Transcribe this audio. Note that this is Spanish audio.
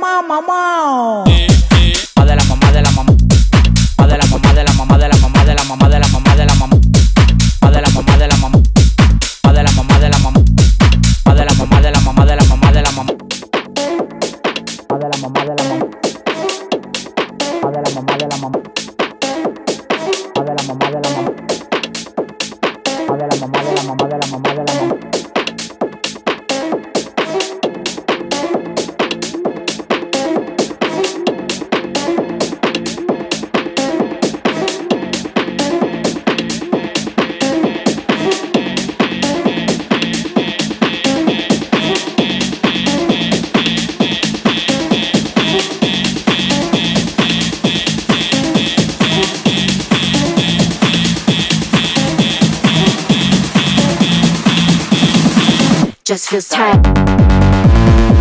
más mamá. mamá de la mamá de la mamá mamá de la mamá de la mamá de la mamá de la mamá de la mamá de la mamá mamá de la mamá de la mamá mamá de la mamá de la mamá mamá de la mamá de la mamá de la mamá de la mamá mamá de la mamá de la mamá mamá de la mamá de la mamá just feels tight.